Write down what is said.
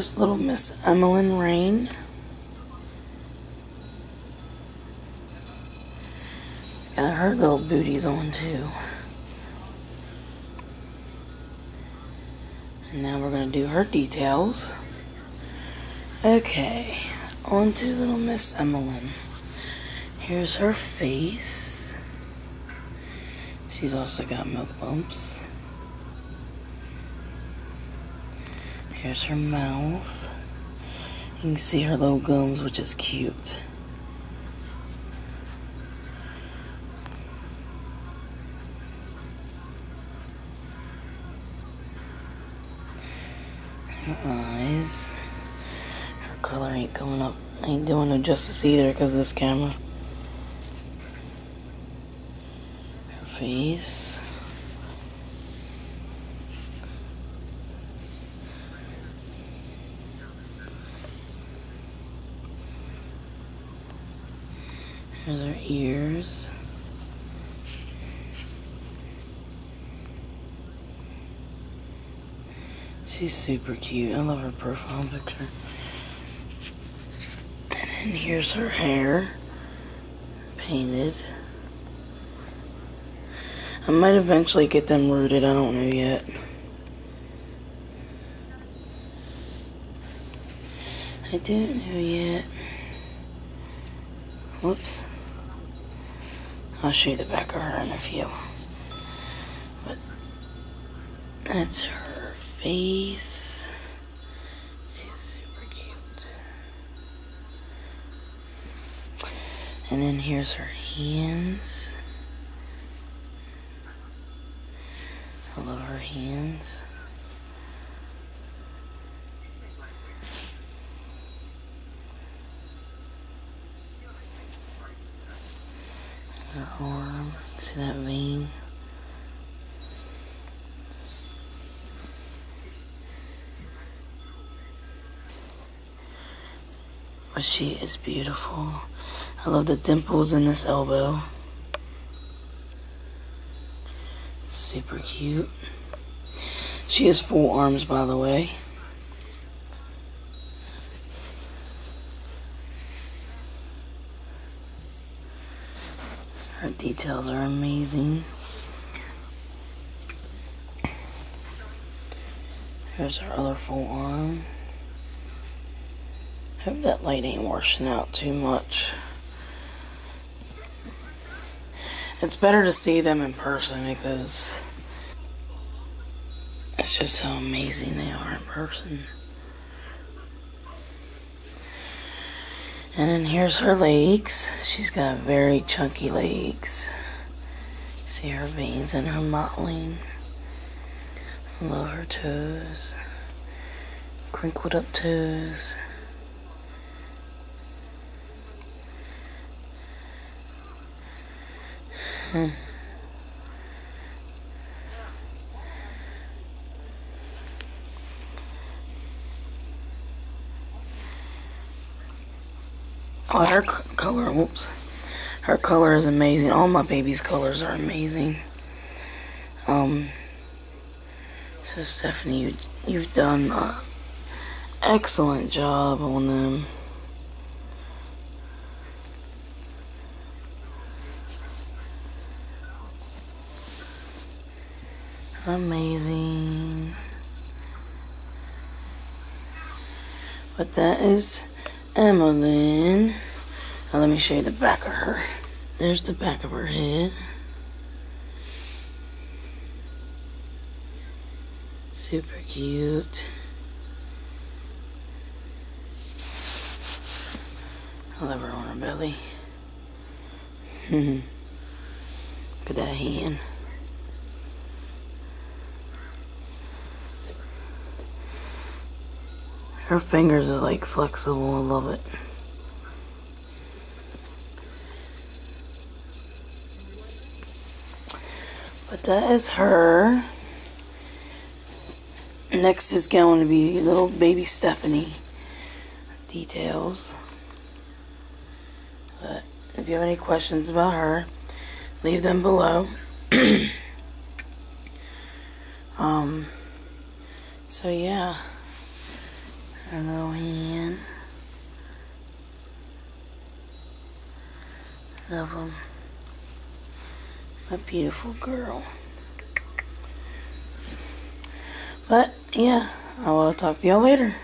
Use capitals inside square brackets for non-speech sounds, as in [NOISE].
Here's little Miss Emmalyn Rayne. Got her little booties on too. And now we're going to do her details. Okay, on to little Miss Emmalyn. Here's her face. She's also got milk bumps. Here's her mouth. You can see her little gums, which is cute. Her eyes. Her color ain't coming up. Ain't doing no justice either because of this camera. Her face. Her ears. She's super cute. I love her profile picture. And then here's her hair. Painted. I might eventually get them rooted. I don't know yet. I don't know yet. Whoops. I'll show you the back of her in a few. But that's her face. She's super cute. And then here's her hands. I love her hands. Her arm. See that vein? But she is beautiful. I love the dimples in this elbow. Super cute. She has full arms, by the way. Her details are amazing. Here's our other full arm. Hope that light ain't washing out too much. It's better to see them in person because it's just how amazing they are in person. And then here's her legs. She's got very chunky legs. See her veins and her mottling. Love her toes. Crinkled up toes. Hmm. Oh, her color, whoops. Her color is amazing. All my baby's colors are amazing. Um, so Stephanie, you, you've done an excellent job on them. Amazing. But that is Emmalyn. Now let me show you the back of her. There's the back of her head. Super cute. I love her on her belly. [LAUGHS] At that hand. Her fingers are like flexible. I love it. But that is her. Next is going to be little baby Stephanie details. But if you have any questions about her, leave them below. [CLEARS THROAT] um, so yeah. Her little hand. Love them. A beautiful girl. But, yeah, I will talk to y'all later.